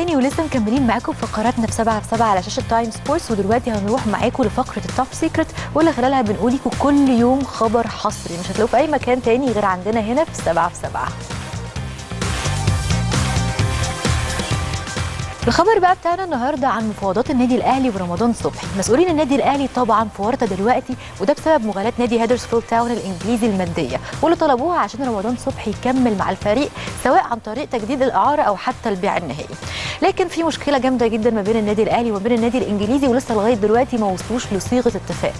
تاني ولسه مكملين معاكم فقراتنا في 7 في 7 على شاشة تايم سبورتس ودلوقتي هنروح معاكم لفقرة ال top secret واللي خلالها بنقول لكم كل يوم خبر حصري مش هتلاقوه في أي مكان تاني غير عندنا هنا في 7 في 7 الخبر بقى بتاعنا النهارده عن مفاوضات النادي الأهلي ورمضان صبحي. مسؤولين النادي الأهلي طبعا في ورطه دلوقتي وده بسبب مغالاه نادي هيدرسفيلد تاون الإنجليزي الماديه واللي طلبوها عشان رمضان صبحي يكمل مع الفريق سواء عن طريق تجديد الإعارة أو حتى البيع النهائي. لكن في مشكلة جامدة جدا ما بين النادي الأهلي وما بين النادي الإنجليزي ولسه لغاية دلوقتي ما وصلوش لصيغة اتفاق.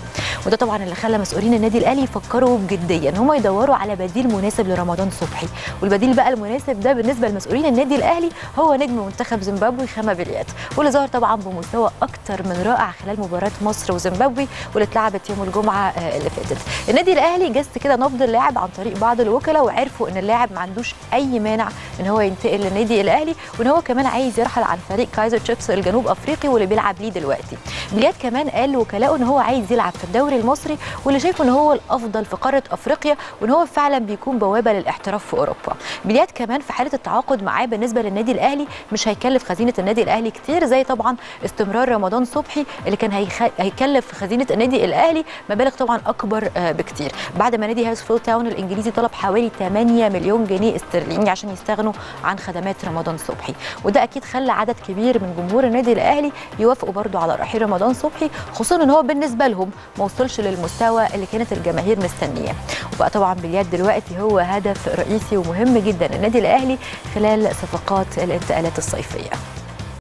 وده طبعا اللي خلى مسؤولين النادي الأهلي يفكروا بجديا ان هم يدوروا على بديل مناسب لرمضان صبحي. والبديل بقى المناسب ده بالنسبة لمسؤولين النادي الأهلي هو نجم منتخب زيمبابوي خامة بليات واللي ظهر طبعا بمستوى أكتر من رائع خلال مباراة مصر وزيمبابوي واللي اتلعبت يوم الجمعة اللي فاتت. النادي الأهلي جس كده نبض اللاعب عن طريق بعض الوكلاء وعرفوا إن اللاعب ما عندوش أي مانع إن هو ينتقل للنادي الأهلي وإن هو كمان عايز يرحل عن فريق كايزر تشيفز الجنوب أفريقي واللي بيلعب ليه دلوقتي. بليات كمان قال لوكلائه إن هو عايز يلعب في الدوري المصري واللي شايفه إن هو الأفضل في قارة أفريقيا وإن هو فعلا بيكون بوابة للاحتراف في أوروبا. بليات كمان في حالة التعاقد معاه بالنسبة للنادي الأهلي مش هيكلف خزينة النادي الأهلي كتير زي طبعا استمرار رمضان صبحي اللي كان هيخ... هيكلف خزينة النادي الأهلي مبالغ طبعا أكبر بكتير. بعد ما نادي هيرسفيلد تاون الإنجليزي طلب حوالي 8 مليون جنيه استرليني عشان يستغنوا عن خدمات رمضان صبحي. وده أكيد خلى عدد كبير من جمهور النادي الأهلي يوافقوا برضو على رحيل رمضان صبحي خصوصا إن هو بالنسبة لهم ما وصلش للمستوى اللي كانت الجماهير مستنياه. وبقى طبعا بيليات دلوقتي هو هدف رئيسي ومهم جدا النادي الأهلي خلال صفقات الانتقالات الصيفية.